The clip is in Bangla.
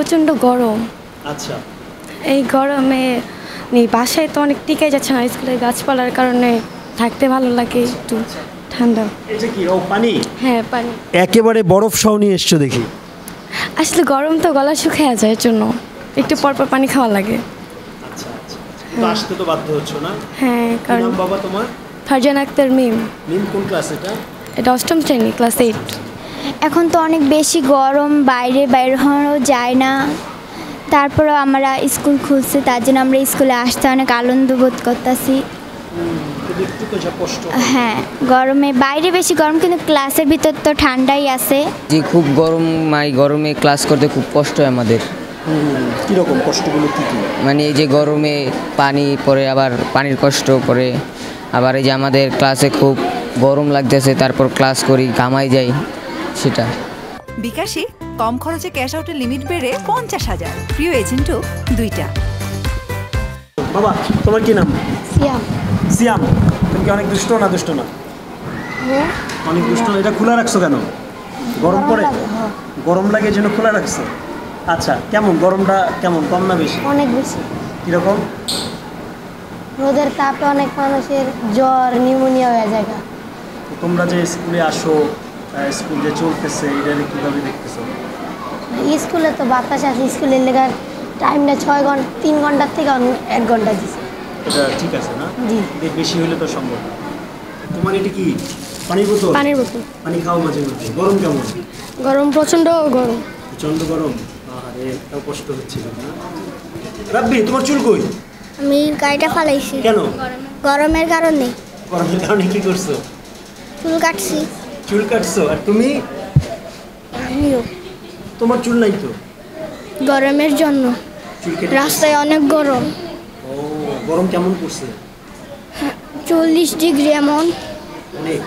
প্রচণ্ড গরম। আচ্ছা। এই গরমে এই বাসায় তো অনেক টিকে যাচ্ছে না স্কুলের গাছপালার কারণে থাকতে ভালো লাগে একটু ঠান্ডা। এটা কি ও পানি? হ্যাঁ পানি। একেবারে বরফ সহ নিয়ে এসছো দেখি। আসলে গরম তো গলা শুকিয়ে যায় এর জন্য একটু পরপর পানি খাওয়া লাগে। আচ্ছা আচ্ছা তো আসতে তো বাধ্য হচ্ছ না? হ্যাঁ কারণ বাবা তোমার? ফারজান আক্তার মিম। নিম কোন ক্লাস এটা? এটা অষ্টম শ্রেণি ক্লাস এইট। এখন তো অনেক বেশি গরম বাইরে বাইর হওয়াও যায় না। তারপরেও আমরা স্কুল খুলছে তার জন্য আমরা স্কুলে আসতে অনেক আনন্দ বোধ করতেছি। কিন্তু একটু তো যা কষ্ট হ্যাঁ গরমে বাইরে বেশি গরম কিন্তু ক্লাসের ভিতর তো ঠান্ডাই আছে। যে খুব গরম এই গরমে ক্লাস করতে খুব কষ্ট হয় আমাদের। কীরকম কষ্টগুলো কী কী? মানে এই যে গরমে পানি পড়ে আবার পানির কষ্ট পড়ে আবার এই যে আমাদের ক্লাসে খুব গরম লাগতেছে তারপর ক্লাস করি ঘামাই যাই। সেটা বিকাশে কম খরচে ক্যাশ আউটের লিমিট বেড়ে পঞ্চাশ হাজার। প্রিয় এজেন্টও দুইটা। বাবা তোমার কি নাম? সিয়াম। সিয়াম তুমি কি অনেক দুষ্ট না দুষ্ট না? অনেক দুষ্ট না এটা খোলা রাখছো কেন? গরম পড়ে? গরম লাগে এই জন্য খোলা রাখছো? আচ্ছা কেমন? গরমটা কেমন? কম না বেশি? অনেক বেশি। কীরকম? রোদের তাপে অনেক মানুষের জ্বর নিউমোনিয়া হয়ে যায় তোমরা যে স্কুলে আসো স্কুল যে চলতেছে এটা কীভাবে দেখতেছো? স্কুলে তো বাতাস আছে স্কুলের লেখার টাইমটা ছয় ঘণ্টা তিন ঘণ্টার থেকে এক ঘণ্টা দিছে। এটা ঠিক আছে না? জি। বেশি হলে তো সম্ভব তোমার এটা কি পানির বোতল? পানির বোতল। পানি খাও মাঝে মাঝে গরম কেমন? গরম প্রচণ্ড গরম। প্রচণ্ড গরম? আরে এটাও কষ্ট হচ্ছিল না। রাব্বি তোমার চুল কই? আমি গাড়িটা ফালাইছি। কেন? গরমের কারণে। গরমের কারণে কি করছ? চুল কাটছি। চুল কাটছো আর তুমি? তোমার চুল নাই তো? গরমের জন্য। রাস্তায় অনেক গরম। গরম কেমন পড়ছে? চল্লিশ ডিগ্রি এমন। অনেক